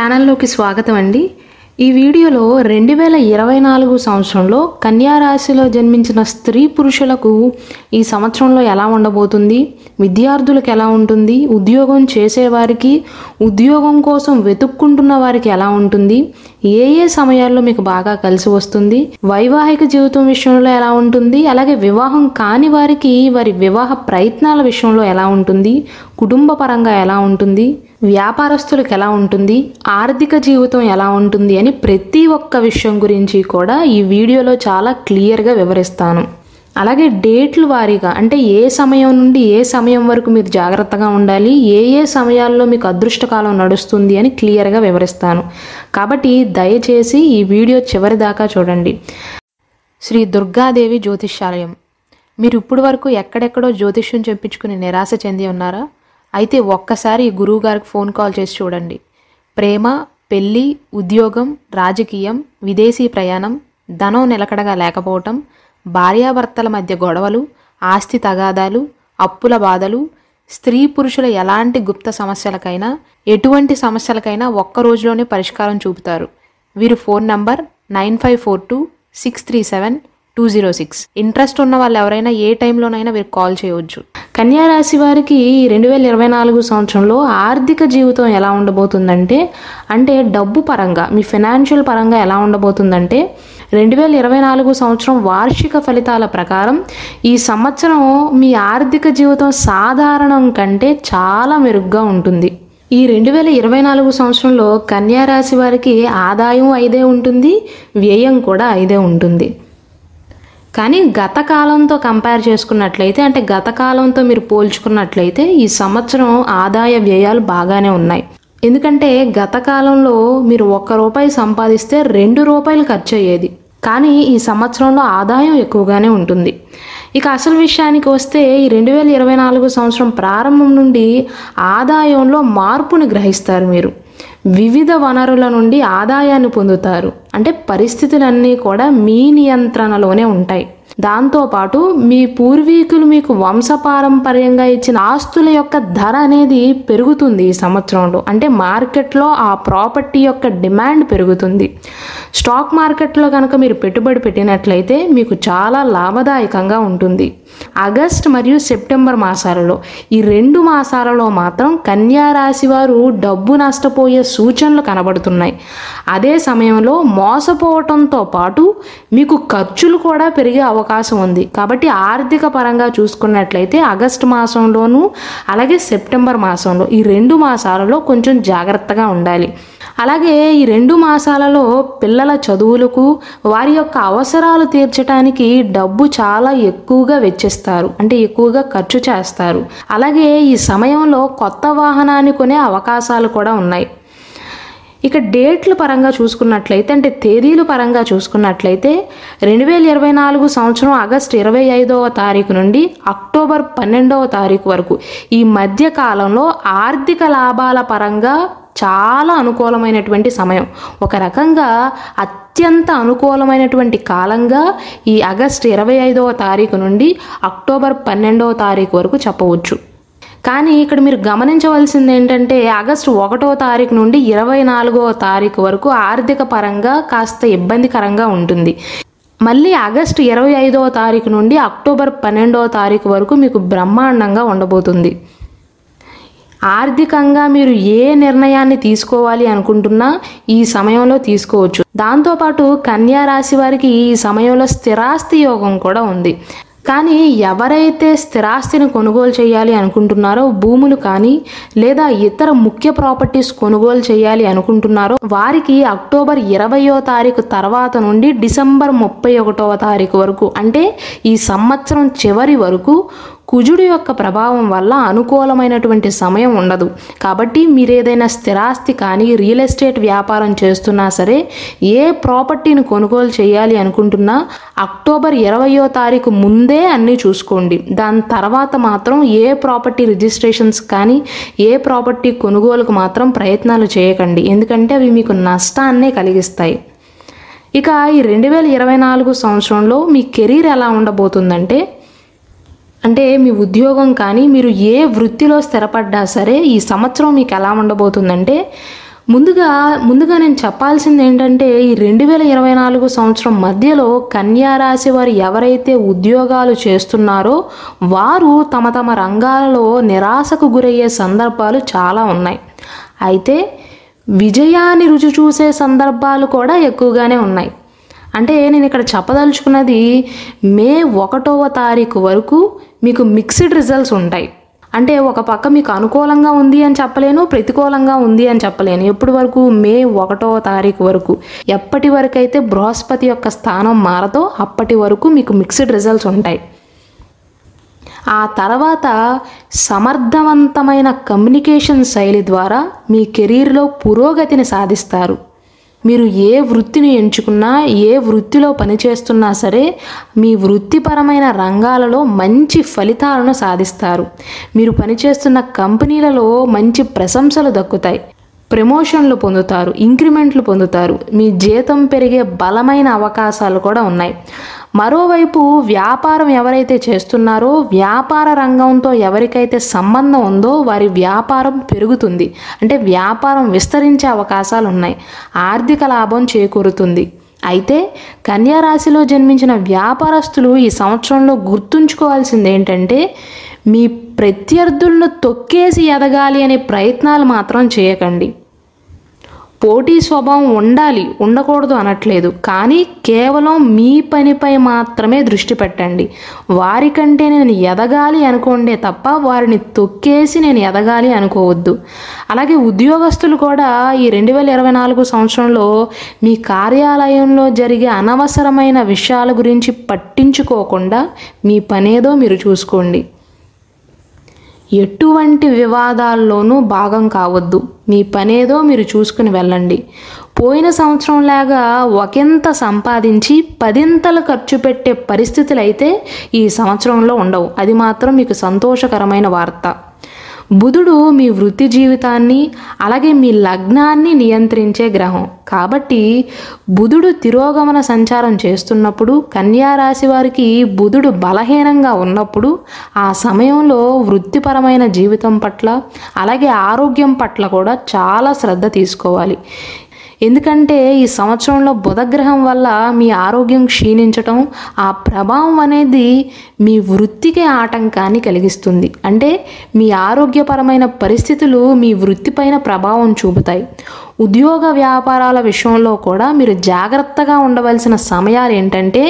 ఛానల్లోకి స్వాగతం అండి. ఈ వీడియోలో రెండు వేల ఇరవై నాలుగు సంవత్సరంలో కన్యారాశిలో జన్మించిన స్త్రీ పురుషులకు ఈ సంవత్సరంలో ఎలా ఉండబోతుంది? విద్యార్థులకు ఎలా ఉంటుంది? ఉద్యోగం చేసేవారికి ఉద్యోగం కోసం వెతుక్కుంటున్న వారికి ఎలా ఉంటుంది? ఏ ఏ సమయాల్లో మీకు బాగా కలిసి వస్తుంది? వైవాహిక జీవితం విషయంలో ఎలా ఉంటుంది? అలాగే వివాహం కాని వారికి వారి వివాహ ప్రయత్నాల విషయంలో ఎలా ఉంటుంది? కుటుంబ పరంగా ఎలా ఉంటుంది? వ్యాపారస్తులకు ఎలా ఉంటుంది? ఆర్థిక జీవితం ఎలా ఉంటుంది? అని ప్రతి ఒక్క విషయం గురించి కూడా ఈ వీడియోలో చాలా క్లియర్గా వివరిస్తాను. అలాగే డేట్లు వారీగా అంటే ఏ సమయం నుండి ఏ సమయం వరకు మీరు జాగ్రత్తగా ఉండాలి? ఏ ఏ సమయాల్లో మీకు అదృష్టకాలం నడుస్తుంది అని క్లియర్గా వివరిస్తాను. కాబట్టి దయచేసి ఈ వీడియో చివరి దాకా చూడండి. శ్రీ దుర్గాదేవి జ్యోతిష్యాలయం. మీరు ఇప్పుడు వరకు ఎక్కడెక్కడో జ్యోతిష్యం చెప్పించుకుని నిరాశ చెంది ఉన్నారా? అయితే ఒక్కసారి గురువుగారికి గురువు గారికి ఫోన్ కాల్ చేసి చూడండి. ప్రేమ పెళ్ళి ఉద్యోగం రాజకీయం విదేశీ ప్రయాణం ధనం నిలకడగా లేకపోవటం భార్యాభర్తల మధ్య గొడవలు ఆస్తి తగాదాలు అప్పుల బాధలు స్త్రీ పురుషుల ఎలాంటి గుప్త సమస్యలకైనా ఎటువంటి సమస్యలకైనా ఒక్క రోజులోనే పరిష్కారం చూపుతారు. వీరు phone number nine five four two six three seven two zero six. Interest ఉన్న వాళ్ళు ఎవరైనా ఏ టైంలోనైనా మీరు కాల్ చేయవచ్చు కన్యా రాశి వారికి రెండు వేల ఇరవై నాలుగు సంవత్సరంలో ఆర్థిక జీవితం ఎలా ఉండబోతుందంటే అంటే డబ్బు పరంగా మీ ఫినాన్షియల్ పరంగా ఎలా ఉండబోతుందంటే రెండు వేల ఇరవై నాలుగు సంవత్సరం వార్షిక ఫలితాల ప్రకారం ఈ సంవత్సరం మీ ఆర్థిక జీవితం సాధారణం కంటే చాలా మెరుగ్గా ఉంటుంది. ఈ రెండు వేల ఇరవై నాలుగు సంవత్సరంలో కన్యా రాశి వారికి ఆదాయం ఐదే ఉంటుంది వ్యయం కూడా ఐదే ఉంటుంది. కానీ గత కాలంతో కంపేర్ చేసుకున్నట్లయితే అంటే గత కాలంతో మీరు పోల్చుకున్నట్లయితే ఈ సంవత్సరం ఆదాయ వ్యయాలు బాగానే ఉన్నాయి. ఎందుకంటే గత కాలంలో మీరు ఒక్క రూపాయి సంపాదిస్తే రెండు రూపాయలు ఖర్చు అయ్యేది కానీ ఈ సంవత్సరంలో ఆదాయం ఎక్కువగానే ఉంటుంది. ఇక అసలు విషయానికి వస్తే ఈ రెండు వేల ఇరవై నాలుగు సంవత్సరం ప్రారంభం నుండి ఆదాయంలో మార్పును గ్రహిస్తారు మీరు. వివిధ వనరుల నుండి ఆదాయాన్ని పొందుతారు. అంటే పరిస్థితులన్నీ కూడా మీ నియంత్రణలోనే ఉంటాయి. దాంతోపాటు మీ పూర్వీకులు మీకు వంశపారంపర్యంగా ఇచ్చిన ఆస్తుల యొక్క ధర అనేది పెరుగుతుంది ఈ సంవత్సరంలో. అంటే మార్కెట్లో ఆ ప్రాపర్టీ యొక్క డిమాండ్ పెరుగుతుంది. స్టాక్ మార్కెట్లో కనుక మీరు పెట్టుబడి పెట్టినట్లయితే మీకు చాలా లాభదాయకంగా ఉంటుంది. ఆగస్ట్ మరియు సెప్టెంబర్ మాసాలలో ఈ రెండు మాసాలలో మాత్రం కన్యా రాశి వారు డబ్బు నష్టపోయే సూచనలు కనబడుతున్నాయి. అదే సమయంలో మోసపోవటంతో పాటు మీకు ఖర్చులు కూడా పెరిగే అవకాశం అవకాశం ఉంది. కాబట్టి ఆర్థిక పరంగా చూసుకున్నట్లయితే ఆగస్టు మాసంలోనూ అలాగే సెప్టెంబర్ మాసంలో ఈ రెండు మాసాలలో కొంచెం జాగ్రత్తగా ఉండాలి. అలాగే ఈ రెండు మాసాలలో పిల్లల చదువులకు వారి యొక్క అవసరాలు తీర్చడానికి డబ్బు చాలా ఎక్కువగా వెచ్చిస్తారు. అంటే ఎక్కువగా ఖర్చు చేస్తారు. అలాగే ఈ సమయంలో కొత్త వాహనాన్ని కొనే అవకాశాలు కూడా ఉన్నాయి. ఇక డేట్ల పరంగా చూసుకున్నట్లయితే అంటే తేదీల పరంగా చూసుకున్నట్లయితే రెండు వేల ఇరవై నాలుగు సంవత్సరం ఆగస్టు ఇరవై ఐదవ తారీఖు నుండి అక్టోబర్ పన్నెండవ తారీఖు వరకు. ఈ మధ్య కాలంలో ఆర్థిక లాభాల పరంగా చాలా అనుకూలమైనటువంటి సమయం. ఒక రకంగా అత్యంత అనుకూలమైనటువంటి కాలంగా ఈ ఆగస్టు ఇరవై ఐదవ తారీఖు నుండి అక్టోబర్ పన్నెండవ తారీఖు వరకు చెప్పవచ్చు. కానీ ఇక్కడ మీరు గమనించవలసింది ఏంటంటే ఆగస్టు ఒకటో తారీఖు నుండి ఇరవై నాలుగవ తారీఖు వరకు ఆర్థిక పరంగా కాస్త ఇబ్బందికరంగా ఉంటుంది. మళ్ళీ ఆగస్టు ఇరవై ఐదవ తారీఖు నుండి అక్టోబర్ పన్నెండవ తారీఖు వరకు మీకు బ్రహ్మాండంగా ఉండబోతుంది. ఆర్థికంగా మీరు ఏ నిర్ణయాన్ని తీసుకోవాలి అనుకుంటున్నా ఈ సమయంలో తీసుకోవచ్చు. దాంతోపాటు కన్యా రాశి వారికి ఈ సమయంలో స్థిరాస్తి యోగం కూడా ఉంది. కానీ ఎవరైతే స్థిరాస్తిని కొనుగోలు చేయాలి అనుకుంటున్నారో భూములు కానీ లేదా ఇతర ముఖ్య ప్రాపర్టీస్ కొనుగోలు చేయాలి అనుకుంటున్నారో వారికి అక్టోబర్ ఇరవయో తారీఖు తర్వాత నుండి డిసెంబర్ ముప్పై ఒకటవ తారీఖు వరకు అంటే ఈ సంవత్సరం చివరి వరకు కుజుడు యొక్క ప్రభావం వల్ల అనుకూలమైనటువంటి సమయం ఉండదు. కాబట్టి మీరు ఏదైనా స్థిరాస్తి కానీ రియల్ ఎస్టేట్ వ్యాపారం చేస్తున్నా సరే ఏ ప్రాపర్టీని కొనుగోలు చేయాలి అనుకుంటున్నా అక్టోబర్ ఇరవయో తారీఖు ముందే అన్నీ చూసుకోండి. దాని తర్వాత మాత్రం ఏ ప్రాపర్టీ రిజిస్ట్రేషన్స్ కానీ ఏ ప్రాపర్టీ కొనుగోలుకు మాత్రం ప్రయత్నాలు చేయకండి. ఎందుకంటే అవి మీకు నష్టాన్నే కలిగిస్తాయి. ఇక ఈ రెండు వేల ఇరవై నాలుగు సంవత్సరంలో మీ కెరీర్ ఎలా ఉండబోతుందంటే అంటే మీ ఉద్యోగం కానీ మీరు ఏ వృత్తిలో స్థిరపడ్డా సరే ఈ సంవత్సరం మీకు ఎలా ఉండబోతుందంటే ముందుగా ముందుగా నేను చెప్పాల్సింది ఏంటంటే ఈ రెండు వేల ఇరవై నాలుగు సంవత్సరం మధ్యలో కన్యారాశి వారు ఎవరైతే ఉద్యోగాలు చేస్తున్నారో వారు తమ తమ రంగాలలో నిరాశకు గురయ్యే సందర్భాలు చాలా ఉన్నాయి. అయితే విజయాన్ని రుచి చూసే సందర్భాలు కూడా ఎక్కువగానే ఉన్నాయి. అంటే నేను ఇక్కడ చెప్పదలుచుకున్నది మే ఒకటవ తారీఖు వరకు మీకు మిక్స్డ్ రిజల్ట్స్ ఉంటాయి. అంటే ఒక పక్క మీకు అనుకూలంగా ఉంది అని చెప్పలేను ప్రతికూలంగా ఉంది అని చెప్పలేను. ఎప్పటి వరకు? మే ఒకటవ తారీఖు వరకు. ఎప్పటి వరకు అయితే బృహస్పతి యొక్క స్థానం మారదో అప్పటి వరకు మీకు మిక్స్డ్ రిజల్ట్స్ ఉంటాయి. ఆ తర్వాత సమర్థవంతమైన కమ్యూనికేషన్ శైలి ద్వారా మీ కెరీర్లో పురోగతిని సాధిస్తారు. మీరు ఏ వృత్తిని ఎంచుకున్నా ఏ వృత్తిలో పనిచేస్తున్నా సరే మీ వృత్తిపరమైన రంగాలలో మంచి ఫలితాలను సాధిస్తారు. మీరు పనిచేస్తున్న కంపెనీలలో మంచి ప్రశంసలు దక్కుతాయి. ప్రమోషన్లు పొందుతారు ఇంక్రిమెంట్లు పొందుతారు. మీ జీతం పెరిగే బలమైన అవకాశాలు కూడా ఉన్నాయి. మరోవైపు వ్యాపారం ఎవరైతే చేస్తున్నారో వ్యాపార రంగంతో ఎవరికైతే సంబంధం ఉందో వారి వ్యాపారం పెరుగుతుంది. అంటే వ్యాపారం విస్తరించే అవకాశాలు ఉన్నాయి. ఆర్థిక లాభం చేకూరుతుంది. అయితే కన్యారాశిలో జన్మించిన వ్యాపారస్తులు ఈ సంవత్సరంలో గుర్తుంచుకోవాల్సింది ఏంటంటే మీ ప్రత్యర్థులను తొక్కేసి ఎదగాలి అనే ప్రయత్నాలు మాత్రం చేయకండి. పోటీ స్వభావం ఉండాలి ఉండకూడదు అనట్లేదు. కానీ కేవలం మీ పనిపై మాత్రమే దృష్టి పెట్టండి. వారికంటే నేను ఎదగాలి అనుకోండే తప్ప వారిని తొక్కేసి నేను ఎదగాలి అనుకోవద్దు. అలాగే ఉద్యోగస్తులు కూడా ఈ రెండు వేల ఇరవై నాలుగు సంవత్సరంలో మీ కార్యాలయంలో జరిగే అనవసరమైన విషయాల గురించి పట్టించుకోకుండా మీ పనేదో మీరు చూసుకోండి. ఎటువంటి వివాదాల్లోనూ భాగం కావద్దు. మీ పనేదో మీరు చూసుకుని వెళ్ళండి. పోయిన సంవత్సరం లాగా ఒకంత సంపాదించి పదింతలు ఖర్చు పెట్టే పరిస్థితులు అయితే ఈ సంవత్సరంలో ఉండవు. అది మాత్రం మీకు సంతోషకరమైన వార్త. బుధుడు మీ వృత్తి జీవితాన్ని అలాగే మీ లగ్నాన్ని నియంత్రించే గ్రహం. కాబట్టి బుధుడు తిరోగమన సంచారం చేస్తున్నప్పుడు కన్యారాశి వారికి బుధుడు బలహీనంగా ఉన్నప్పుడు ఆ సమయంలో వృత్తిపరమైన జీవితం పట్ల అలాగే ఆరోగ్యం పట్ల కూడా చాలా శ్రద్ధ తీసుకోవాలి. ఎందుకంటే ఈ సంవత్సరంలో బుధగ్రహం వల్ల మీ ఆరోగ్యం క్షీణించటం ఆ ప్రభావం అనేది మీ వృత్తికి ఆటంకాన్ని కలిగిస్తుంది. అంటే మీ ఆరోగ్యపరమైన పరిస్థితులు మీ వృత్తిపైన ప్రభావం చూపుతాయి. ఉద్యోగ వ్యాపారాల విషయంలో కూడా మీరు జాగ్రత్తగా ఉండవలసిన సమయాలు ఏంటంటే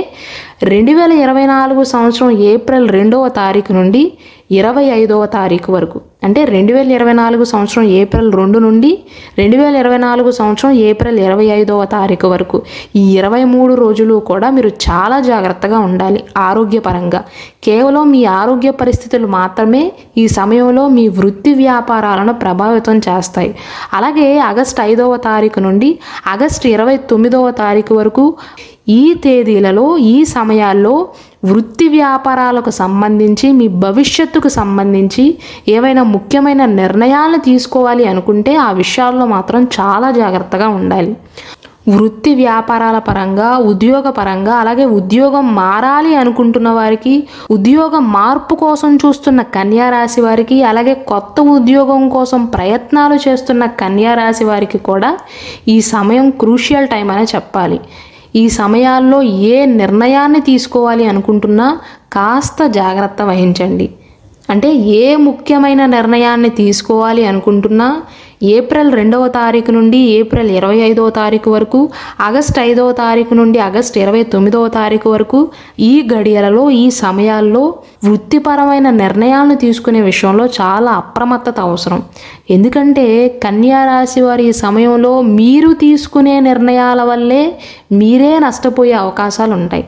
రెండు వేల ఇరవై నాలుగు సంవత్సరం ఏప్రిల్ రెండవ తారీఖు నుండి ఇరవై ఐదవ తారీఖు వరకు. అంటే రెండు వేల ఇరవై నాలుగు సంవత్సరం ఏప్రిల్ రెండు నుండి రెండు వేల ఇరవై నాలుగు సంవత్సరం ఏప్రిల్ ఇరవై ఐదవ తారీఖు వరకు. ఈ ఇరవై మూడు రోజులు కూడా మీరు చాలా జాగ్రత్తగా ఉండాలి ఆరోగ్యపరంగా. కేవలం మీ ఆరోగ్య పరిస్థితులు మాత్రమే ఈ సమయంలో మీ వృత్తి వ్యాపారాలను ప్రభావితం చేస్తాయి. అలాగే ఆగస్ట్ ఐదవ తారీఖు నుండి ఆగస్ట్ ఇరవై తొమ్మిదవ తారీఖు వరకు ఈ తేదీలలో ఈ సమయాల్లో వృత్తి వ్యాపారాలకు సంబంధించి మీ భవిష్యత్తుకు సంబంధించి ఏవైనా ముఖ్యమైన నిర్ణయాలు తీసుకోవాలి అనుకుంటే ఆ విషయాల్లో మాత్రం చాలా జాగ్రత్తగా ఉండాలి. వృత్తి వ్యాపారాల పరంగా ఉద్యోగ పరంగా అలాగే ఉద్యోగం మారాలి అనుకుంటున్న వారికి ఉద్యోగం మార్పు కోసం చూస్తున్న కన్యా రాశి వారికి అలాగే కొత్త ఉద్యోగం కోసం ప్రయత్నాలు చేస్తున్న కన్యా రాశి వారికి కూడా ఈ సమయం క్రూషియల్ టైం అనే చెప్పాలి. ఈ సమయాల్లో ఏ నిర్ణయాన్ని తీసుకోవాలి అనుకుంటున్నా కాస్త జాగ్రత్త వహించండి. అంటే ఏ ముఖ్యమైన నిర్ణయాన్ని తీసుకోవాలి అనుకుంటున్నా ఏప్రిల్ రెండవ తారీఖు నుండి ఏప్రిల్ ఇరవై ఐదవ తారీఖు వరకు ఆగస్ట్ ఐదవ తారీఖు నుండి ఆగస్ట్ ఇరవై తొమ్మిదవ తారీఖు వరకు ఈ గడియలలో ఈ సమయాల్లో వృత్తిపరమైన నిర్ణయాలను తీసుకునే విషయంలో చాలా అప్రమత్తత అవసరం. ఎందుకంటే కన్యా రాశి వారి సమయంలో మీరు తీసుకునే నిర్ణయాల వల్లే మీరే నష్టపోయే అవకాశాలు ఉంటాయి.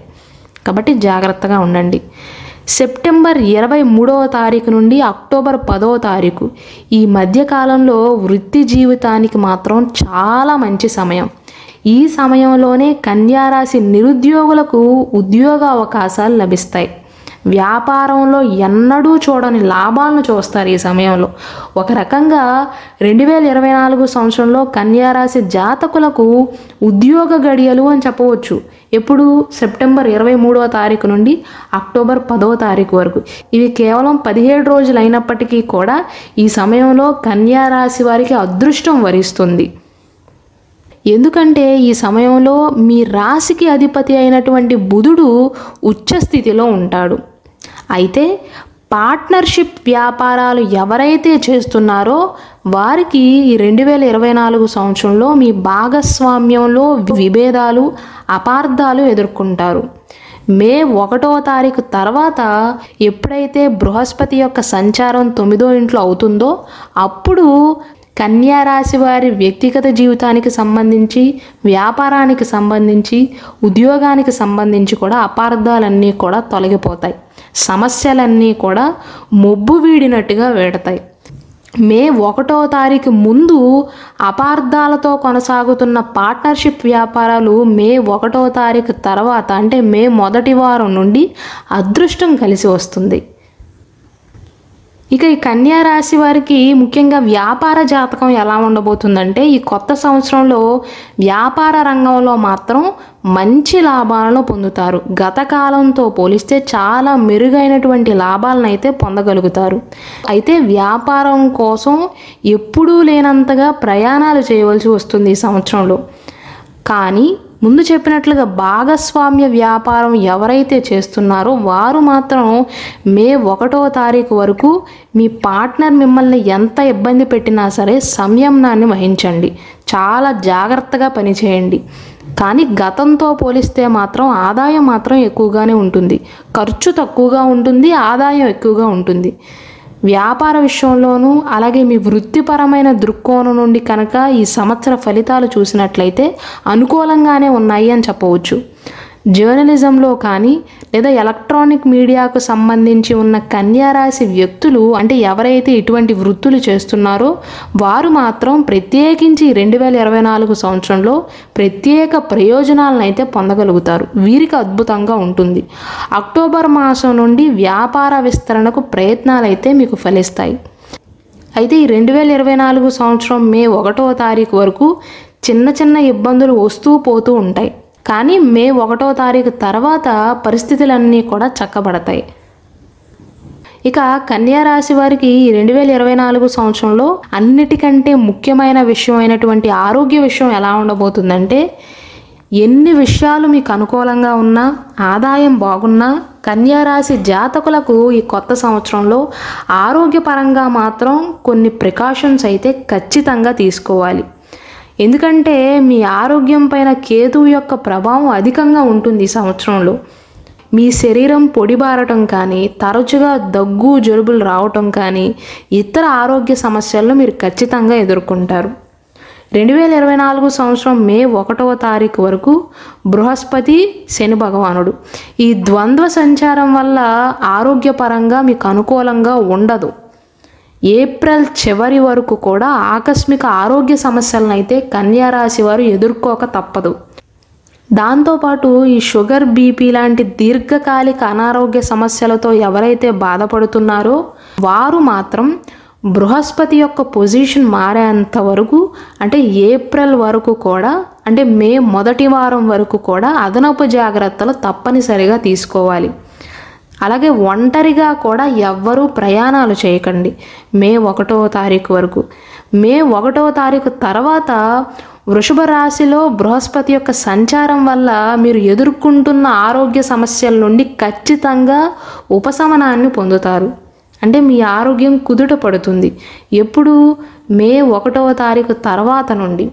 కాబట్టి జాగ్రత్తగా ఉండండి. సెప్టెంబర్ ఇరవై మూడవ తారీఖు నుండి అక్టోబర్ పదవ తారీఖు. ఈ మధ్యకాలంలో వృత్తి జీవితానికి మాత్రం చాలా మంచి సమయం. ఈ సమయంలోనే కన్యారాశి నిరుద్యోగులకు ఉద్యోగ అవకాశాలు లభిస్తాయి. వ్యాపారంలో ఎన్నడూ చూడని లాభాలను చూస్తారు ఈ సమయంలో. ఒక రకంగా రెండు వేల ఇరవై నాలుగు సంవత్సరంలో కన్యారాశి జాతకులకు ఉద్యోగ గడియలు అని చెప్పవచ్చు. ఎప్పుడు? సెప్టెంబర్ ఇరవై మూడవ తారీఖు నుండి అక్టోబర్ పదవ తారీఖు వరకు. ఇవి కేవలం పదిహేడు రోజులు అయినప్పటికీ కూడా ఈ సమయంలో కన్యా రాశి వారికి అదృష్టం వరిస్తుంది. ఎందుకంటే ఈ సమయంలో మీ రాశికి అధిపతి అయినటువంటి బుధుడు ఉచ్చస్థితిలో ఉంటాడు. అయితే పార్ట్నర్షిప్ వ్యాపారాలు ఎవరైతే చేస్తున్నారో వారికి ఈ రెండు వేల ఇరవై నాలుగు సంవత్సరంలో మీ భాగస్వామ్యంలో విభేదాలు అపార్థాలు ఎదుర్కొంటారు. మే ఒకటో తారీఖు తర్వాత ఎప్పుడైతే బృహస్పతి యొక్క సంచారం తొమ్మిదో ఇంట్లో అవుతుందో అప్పుడు కన్యారాశి వారి వ్యక్తిగత జీవితానికి సంబంధించి వ్యాపారానికి సంబంధించి ఉద్యోగానికి సంబంధించి కూడా అపార్థాలన్నీ కూడా తొలగిపోతాయి. సమస్యలన్నీ కూడా మొబ్బు వీడినట్టుగా వేడతాయి. మే ఒకటో తారీఖు ముందు అపార్థాలతో కొనసాగుతున్న పార్ట్నర్షిప్ వ్యాపారాలు మే ఒకటో తారీఖు తర్వాత అంటే మే మొదటి వారం నుండి అదృష్టం కలిసి వస్తుంది. ఇక ఈ కన్యా రాశి వారికి ముఖ్యంగా వ్యాపార జాతకం ఎలా ఉండబోతుందంటే ఈ కొత్త సంవత్సరంలో వ్యాపార రంగంలో మాత్రం మంచి లాభాలను పొందుతారు. గత కాలంతో పోలిస్తే చాలా మెరుగైనటువంటి లాభాలను అయితే పొందగలుగుతారు. అయితే వ్యాపారం కోసం ఎప్పుడూ లేనంతగా ప్రయాణాలు చేయవలసి వస్తుంది ఈ సంవత్సరంలో. కానీ ముందు చెప్పినట్లుగా భాగస్వామ్య వ్యాపారం ఎవరైతే చేస్తున్నారో వారు మాత్రం మే ఒకటో తారీఖు వరకు మీ పార్ట్నర్ మిమ్మల్ని ఎంత ఇబ్బంది పెట్టినా సరే సంయమనాన్ని వహించండి. చాలా జాగ్రత్తగా పనిచేయండి. కానీ గతంతో పోలిస్తే మాత్రం ఆదాయం మాత్రం ఎక్కువగానే ఉంటుంది. ఖర్చు తక్కువగా ఉంటుంది ఆదాయం ఎక్కువగా ఉంటుంది. వ్యాపార విషయంలోనూ అలాగే మీ వృత్తిపరమైన దృక్కోణం నుండి కనుక ఈ సంవత్సర ఫలితాలు చూసినట్లయితే అనుకూలంగానే ఉన్నాయి అని చెప్పవచ్చు. జర్నలిజంలో కానీ లేదా ఎలక్ట్రానిక్ మీడియాకు సంబంధించి ఉన్న కన్యారాశి వ్యక్తులు అంటే ఎవరైతే ఇటువంటి వృత్తులు చేస్తున్నారో వారు మాత్రం ప్రత్యేకించి రెండు వేల ఇరవై నాలుగు సంవత్సరంలో ప్రత్యేక ప్రయోజనాలను అయితే పొందగలుగుతారు. వీరికి అద్భుతంగా ఉంటుంది. అక్టోబర్ మాసం నుండి వ్యాపార విస్తరణకు ప్రయత్నాలు అయితే మీకు ఫలిస్తాయి. అయితే ఈ రెండు వేల ఇరవై నాలుగు సంవత్సరం మే ఒకటో తారీఖు వరకు చిన్న చిన్న ఇబ్బందులు వస్తూ పోతూ ఉంటాయి. కానీ మే ఒకటో తారీఖు తర్వాత పరిస్థితులన్నీ కూడా చక్కబడతాయి. ఇక కన్యారాశి వారికి రెండు వేల ఇరవై నాలుగు సంవత్సరంలో అన్నిటికంటే ముఖ్యమైన విషయం అయినటువంటి ఆరోగ్య విషయం ఎలా ఉండబోతుందంటే ఎన్ని విషయాలు మీకు అనుకూలంగా ఉన్నా ఆదాయం బాగున్నా కన్యారాశి జాతకులకు ఈ కొత్త సంవత్సరంలో ఆరోగ్యపరంగా మాత్రం కొన్ని ప్రికాషన్స్ అయితే ఖచ్చితంగా తీసుకోవాలి. ఎందుకంటే మీ ఆరోగ్యం పైన కేతువు యొక్క ప్రభావం అధికంగా ఉంటుంది ఈ సంవత్సరంలో. మీ శరీరం పొడిబారటం కానీ తరచుగా దగ్గు జలుబులు రావటం కానీ ఇతర ఆరోగ్య సమస్యలను మీరు ఖచ్చితంగా ఎదుర్కొంటారు. రెండు వేల ఇరవై నాలుగు సంవత్సరం మే ఒకటవ తారీఖు వరకు బృహస్పతి శని భగవానుడు. ఈ ద్వంద్వ సంచారం వల్ల ఆరోగ్యపరంగా మీకు అనుకూలంగా ఉండదు. ఏప్రిల్ చివరి వరకు కూడా ఆకస్మిక ఆరోగ్య సమస్యలను అయితే కన్యారాశి వారు ఎదుర్కోక తప్పదు. దాంతోపాటు ఈ షుగర్ బీపీ లాంటి దీర్ఘకాలిక అనారోగ్య సమస్యలతో ఎవరైతే బాధపడుతున్నారో వారు మాత్రం బృహస్పతి యొక్క పొజిషన్ మారేంత వరకు అంటే ఏప్రిల్ వరకు కూడా అంటే మే మొదటి వారం వరకు కూడా అదనపు జాగ్రత్తలు తప్పనిసరిగా తీసుకోవాలి. అలాగే ఒంటరిగా కూడా ఎవ్వరూ ప్రయాణాలు చేయకండి. మే ఒకటో తారీఖు వరకు. మే ఒకటో తారీఖు తర్వాత వృషభ రాశిలో బృహస్పతి యొక్క సంచారం వల్ల మీరు ఎదుర్కొంటున్న ఆరోగ్య సమస్యల నుండి ఖచ్చితంగా ఉపశమనాన్ని పొందుతారు. అంటే మీ ఆరోగ్యం కుదుట పడుతుంది. ఎప్పుడు మే ఒకటవ తారీఖు తర్వాత నుండి.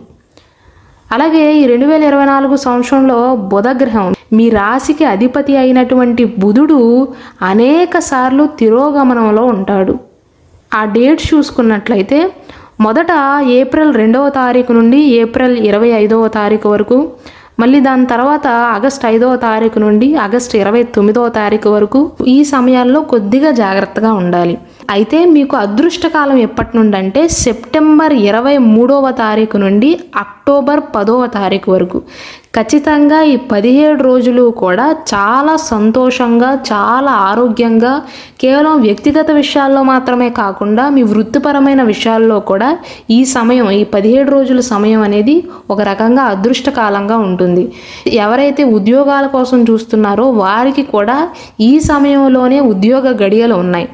అలాగే ఈ రెండు వేల ఇరవై నాలుగు సంవత్సరంలో బుధగ్రహం మీ రాశికి అధిపతి అయినటువంటి బుధుడు అనేక సార్లు తిరోగమనంలో ఉంటాడు. ఆ డేట్ చూసుకున్నట్లయితే మొదట ఏప్రిల్ రెండవ తారీఖు నుండి ఏప్రిల్ ఇరవై ఐదవ తారీఖు వరకు మళ్ళీ దాని తర్వాత ఆగస్ట్ ఐదవ తారీఖు నుండి ఆగస్ట్ ఇరవై తొమ్మిదవ తారీఖు వరకు ఈ సమయాల్లో కొద్దిగా జాగ్రత్తగా ఉండాలి. అయితే మీకు అదృష్టకాలం ఎప్పటి నుండి అంటే సెప్టెంబర్ ఇరవై మూడవ తారీఖు నుండి అక్టోబర్ పదవ తారీఖు వరకు. ఖచ్చితంగా ఈ పదిహేడు రోజులు కూడా చాలా సంతోషంగా చాలా ఆరోగ్యంగా కేవలం వ్యక్తిగత విషయాల్లో మాత్రమే కాకుండా మీ వృత్తిపరమైన విషయాల్లో కూడా ఈ సమయం ఈ పదిహేడు రోజుల సమయం అనేది ఒక రకంగా అదృష్టకాలంగా ఉంటుంది. ఎవరైతే ఉద్యోగాల కోసం చూస్తున్నారో వారికి కూడా ఈ సమయంలోనే ఉద్యోగ గడియలు ఉన్నాయి.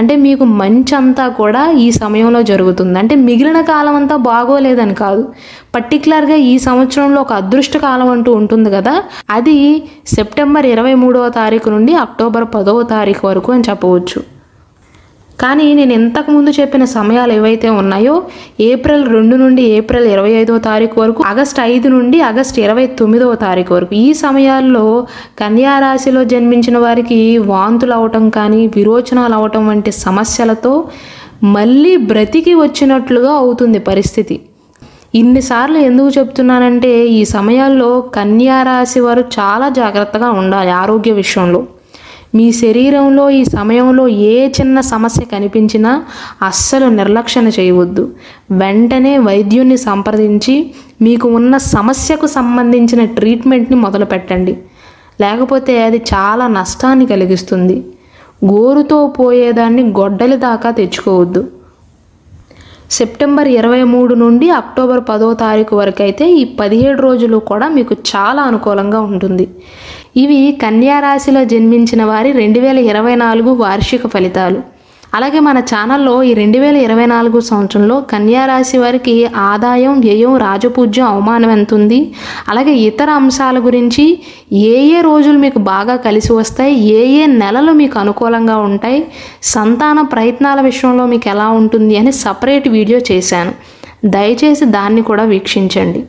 అంటే మీకు మంచి అంతా కూడా ఈ సమయంలో జరుగుతుంది. అంటే మిగిలిన కాలం అంతా బాగోలేదని కాదు. పర్టికులర్గా ఈ సంవత్సరంలో ఒక అదృష్ట కాలం అంటూ ఉంటుంది కదా. అది సెప్టెంబర్ ఇరవై మూడవ తారీఖు నుండి అక్టోబర్ పదవ తారీఖు వరకు అని చెప్పవచ్చు. కానీ నేను ఇంతకుముందు చెప్పిన సమయాలు ఏవైతే ఉన్నాయో ఏప్రిల్ రెండు నుండి ఏప్రిల్ ఇరవై ఐదవ తారీఖు వరకు ఆగస్ట్ ఐదు నుండి ఆగస్ట్ ఇరవై తొమ్మిదవ తారీఖు వరకు ఈ సమయాల్లో కన్యారాశిలో జన్మించిన వారికి వాంతులు అవటం కానీ విరోచనాలు అవటం వంటి సమస్యలతో మళ్ళీ బ్రతికి వచ్చినట్లుగా అవుతుంది పరిస్థితి. ఇన్నిసార్లు ఎందుకు చెప్తున్నానంటే ఈ సమయాల్లో కన్యారాశి వారు చాలా జాగ్రత్తగా ఉండాలి ఆరోగ్య విషయంలో. మీ శరీరంలో ఈ సమయంలో ఏ చిన్న సమస్య కనిపించినా అస్సలు నిర్లక్ష్యం చేయవద్దు. వెంటనే వైద్యుని సంప్రదించి మీకు ఉన్న సమస్యకు సంబంధించిన ట్రీట్మెంట్ని మొదలు పెట్టండి లేకపోతే అది చాలా నష్టాన్ని కలిగిస్తుంది. గోరుతో పోయేదాన్ని గొడ్డలి దాకా తెచ్చుకోవద్దు. సెప్టెంబర్ ఇరవై మూడు నుండి అక్టోబర్ పదో తారీఖు వరకు అయితే ఈ పదిహేడు రోజులు కూడా మీకు చాలా అనుకూలంగా ఉంటుంది. ఇవి కన్యారాశిలో జన్మించిన వారి రెండు వేల ఇరవై నాలుగు వార్షిక ఫలితాలు. అలాగే మన ఛానల్లో ఈ రెండు వేల ఇరవై నాలుగు సంవత్సరంలో కన్యారాశి వారికి ఆదాయం వ్యయం రాజపూజ్యం అవమానం ఎంత ఉంది అలాగే ఇతర అంశాల గురించి ఏ ఏ రోజులు మీకు బాగా కలిసి వస్తాయి ఏ ఏ నెలలు మీకు అనుకూలంగా ఉంటాయి సంతాన ప్రయత్నాల విషయంలో మీకు ఎలా ఉంటుంది అని సపరేట్ వీడియో చేశాను. దయచేసి దాన్ని కూడా వీక్షించండి.